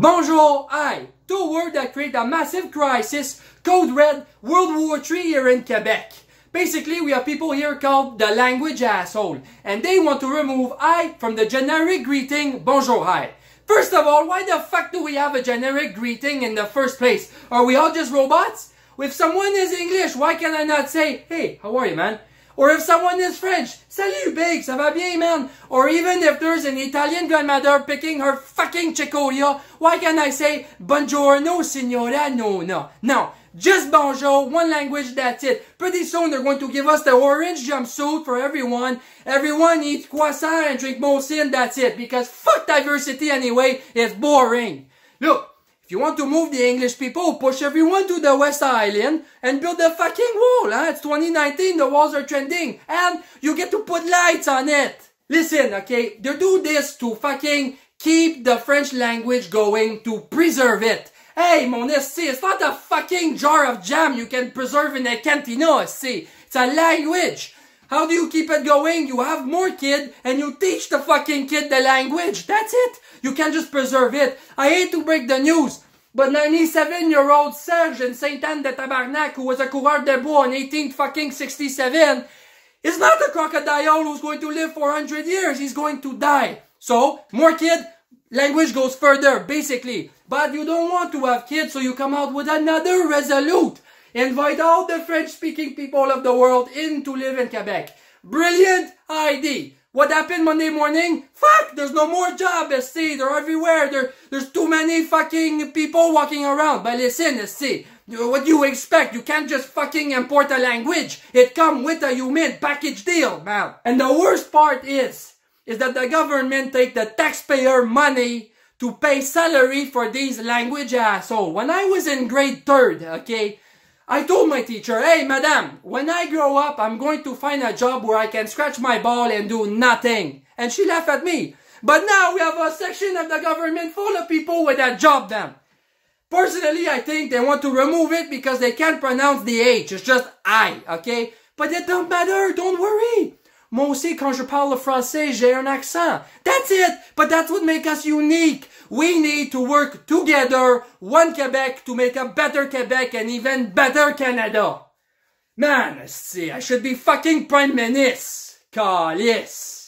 Bonjour, I. Two words that create a massive crisis. Code red, World War III here in Quebec. Basically, we have people here called the language asshole, and they want to remove I from the generic greeting Bonjour, hi. First of all, why the fuck do we have a generic greeting in the first place? Are we all just robots? If someone is English, why can I not say, hey, how are you, man? Or if someone is French, salut big, ça va bien man? Or even if there's an Italian grandmother picking her fucking chicoria, why can I say buongiorno signora no no? No, just bonjour, one language, that's it. Pretty soon they're going to give us the orange jumpsuit for everyone. Everyone eats croissant and drink Molson, that's it. Because fuck diversity anyway, it's boring. Look, if you want to move the English people, push everyone to the West Island and build a fucking wall. Huh? It's 2019, the walls are trending. And you get to put lights on it. Listen, okay, they do this to fucking keep the French language going, to preserve it. Hey, mon SC, it's not a fucking jar of jam you can preserve in a cantina, SC. It's a language. How do you keep it going? You have more kid and you teach the fucking kid the language. That's it. You can't just preserve it. I hate to break the news, but 97-year-old Serge in Saint-Anne de Tabarnak, who was a coureur de bois in 18 fucking 67, is not a crocodile who's going to live for 100 years. He's going to die. So, more kid, language goes further, basically. But you don't want to have kids, so you come out with another resolute. Invite all the French-speaking people of the world in to live in Quebec. Brilliant idea. What happened Monday morning? Fuck, there's no more job, SC. They're everywhere. There, there's too many fucking people walking around. But listen, SC. What do you expect? You can't just fucking import a language. It come with a human package deal, man. And the worst part is, is that the government take the taxpayer money to pay salary for these language assholes. When I was in grade third, okay, I told my teacher, hey madam, when I grow up, I'm going to find a job where I can scratch my ball and do nothing. And she laughed at me. But now we have a section of the government full of people with a job then. Personally, I think they want to remove it because they can't pronounce the H. It's just I, okay? But it don't matter, don't worry. Moi aussi, quand je parle français, j'ai un accent. That's it! But that's what makes us unique. We need to work together, one Quebec, to make a better Quebec and even better Canada. Man, see, I should be fucking Prime Minister. Calice.